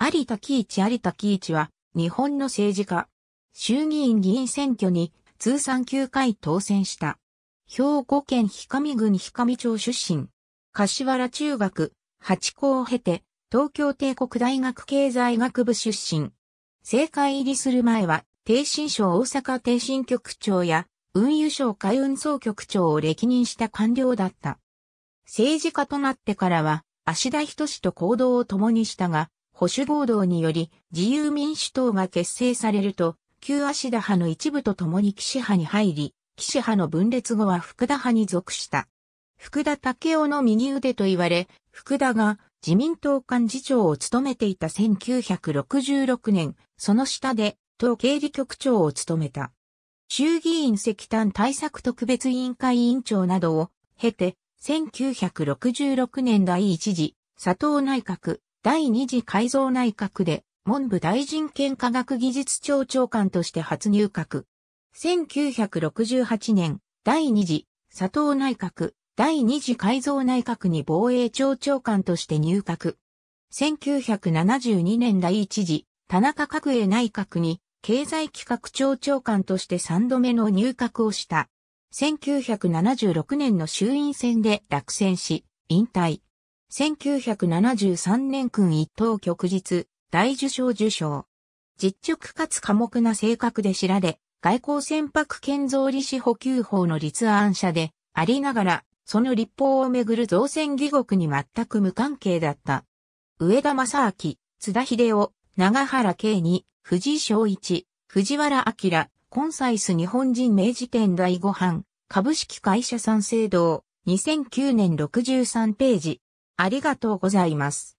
有田喜一有田喜一は、日本の政治家。衆議院議員選挙に通算9回当選した。兵庫県氷上郡氷上町出身。柏原中学、八校を経て、東京帝国大学経済学部出身。政界入りする前は、帝信省大阪帝信局長や、運輸省海運総局長を歴任した官僚だった。政治家となってからは、芦田仁と行動を共にしたが、保守合同により自由民主党が結成されると、旧芦田派の一部と共に岸派に入り、岸派の分裂後は福田派に属した。福田武雄の右腕と言われ、福田が自民党幹事長を務めていた1966年、その下で党経理局長を務めた。衆議院石炭対策特別委員会委員長などを経て、1966年第一次佐藤内閣第二次改造内閣で文部大臣兼科学技術庁長官として初入閣。1968年第二次佐藤内閣第二次改造内閣に防衛庁長官として入閣。1972年第一次田中角栄内閣に経済企画庁長官として3度目の入閣をした。1976年の衆院選で落選し、引退。1973年君一等局日、大受賞受賞。実直かつ寡黙な性格で知られ、外交船舶建造利子補給法の立案者でありながら、その立法をめぐる造船義国に全く無関係だった。上田正明、津田秀夫、長原慶に、藤井正一、藤原明、コンサイス日本人明治店第5版、株式会社賛成堂、2009年63ページ。ありがとうございます。